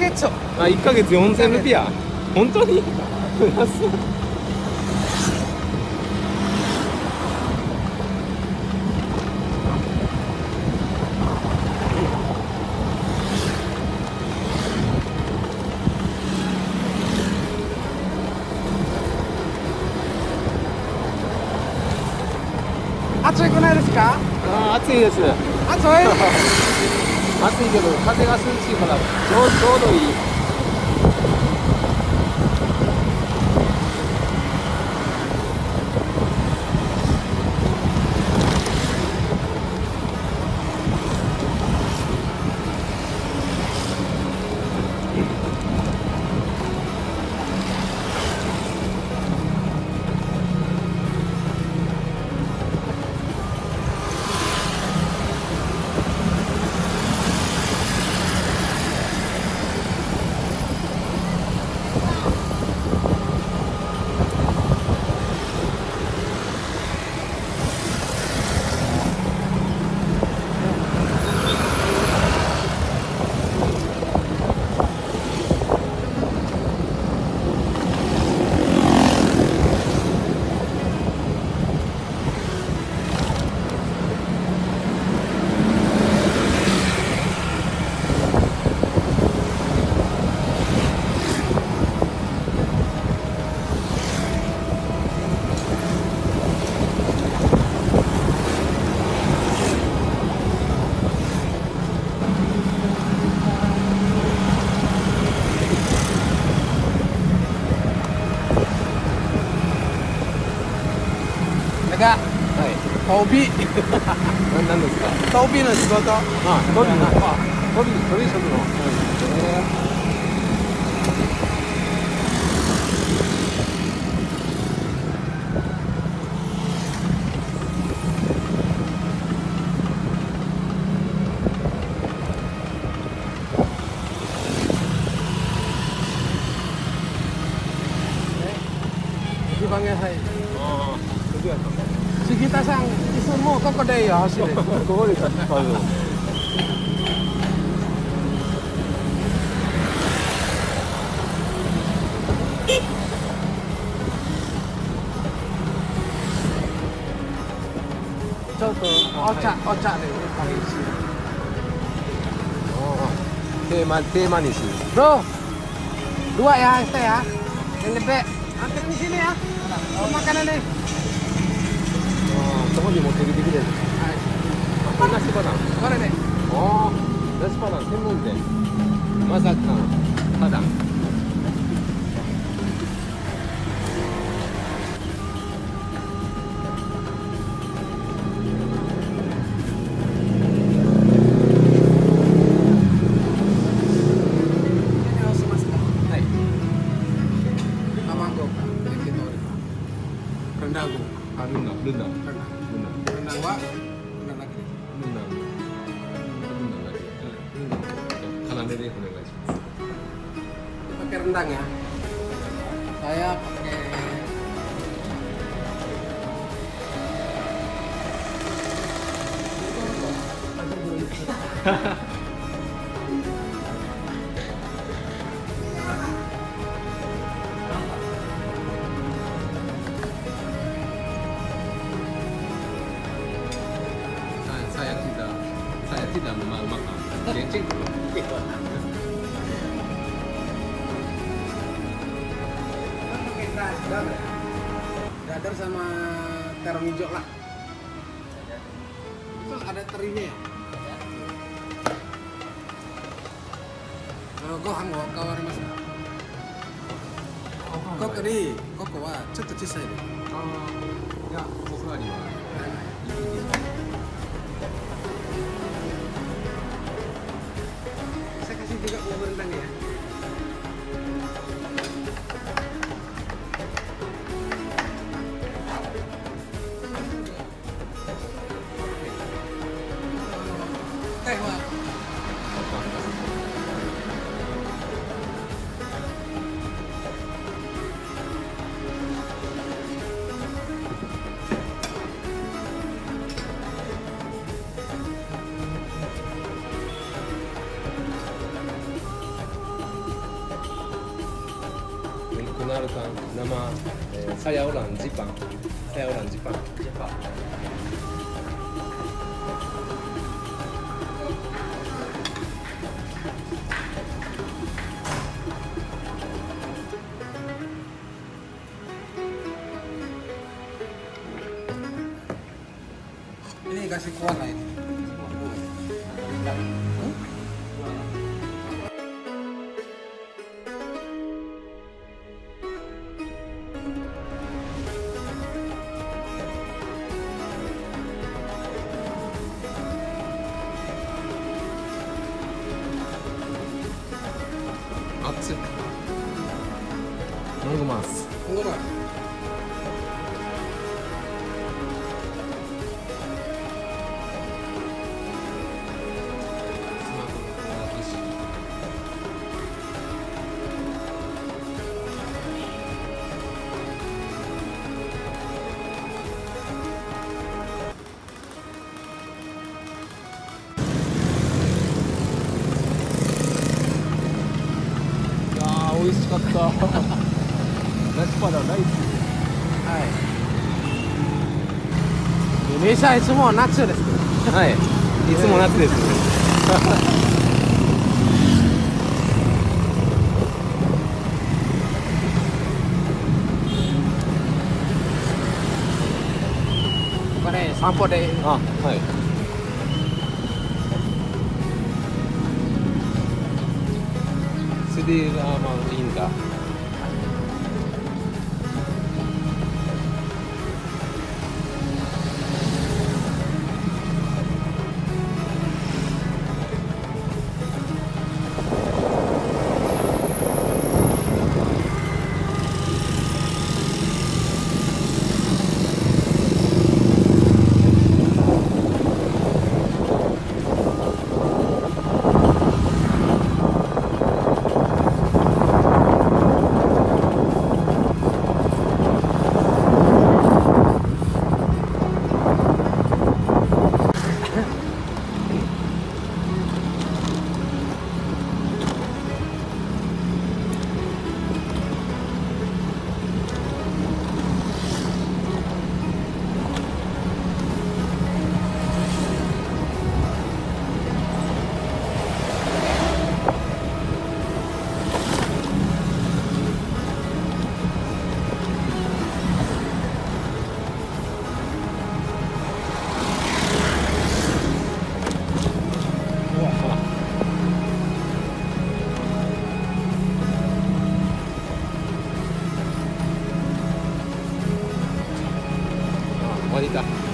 ヶ月あ1ヶ月4000ルピア。本当に？暑くないですか？あ暑いです。暑い暑いけど風が涼しいからちょうちょうどいい。がはい。飛び。ななんですか？飛びの仕事。あ飛びの。飛び飛び職の、え一番がはい。ー、ああどこやったの杉田さんいつもここでよ走るここで立ちパルちょっとお茶お茶で美味しいテーマテーマにし Bro, dua ya es teh ya, yang gede. Anterin di sini ya. Oh, makanan nih. そこに持ってきてくれるはいこれ梨バナナこれねああ梨バナナ専門店マザカン花壇 Rendang. ンダ lagi. ルンナルンナだけルンナ絡めでお願いします Pakai rendang ya. Saya pakai saya, dadar ya. Dadar sama terong hijau lah. Itu ada terinya ya? Kalau gohan wa kawarimasu ka? ここにここはちょっと小さいね。あーいやお座りは Saya kasih juga buah rendang ya. えー、サヤオランジパンサヤオランジパンジパン美味しかった。ナシパダ大好き Hai. Indonesia itu semua natsu desu. はい。いつも夏です。これ散歩で。あはいで、あまあいいんだ。qualidade.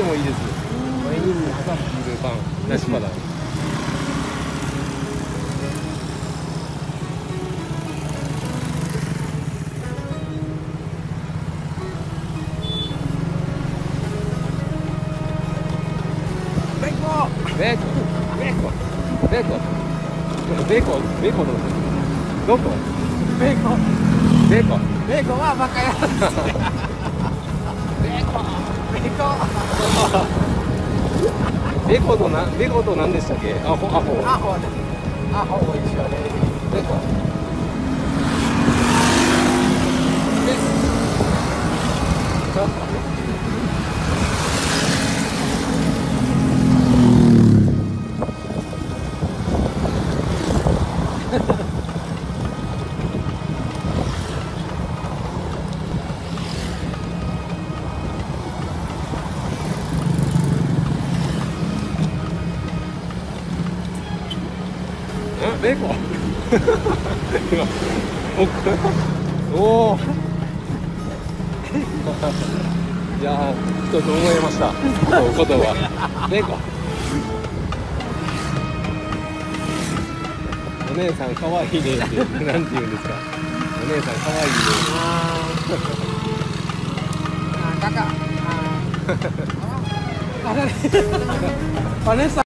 でもいいです毎日朝昼晩ナシパダ Beko. ベーコン。ベーコン。ベーコン。ベーコン。ベーコン。どこどこ Beko. ベーコン。Beko mah pakaian. Beko. Beko. ベーコンでかベコとなベコとなんでしたっけ？アホアホ。アホですアホも一緒ね。ベコベコいやー一つ思いましたそうことはベーコンお姉さん可愛いねってなんて言うんですかお姉さん可愛いね Ah, kakak. Ah. Ah. Vanessa.